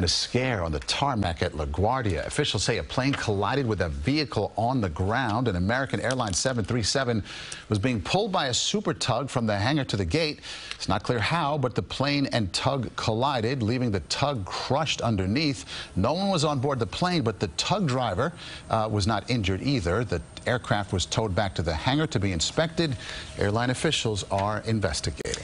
And a scare on the tarmac at LaGuardia. Officials say a plane collided with a vehicle on the ground. An American Airlines 737 was being pulled by a super tug from the hangar to the gate. It's not clear how, but the plane and tug collided, leaving the tug crushed underneath. No one was on board the plane, but the tug driver uh, was not injured either. The aircraft was towed back to the hangar to be inspected. Airline officials are investigating.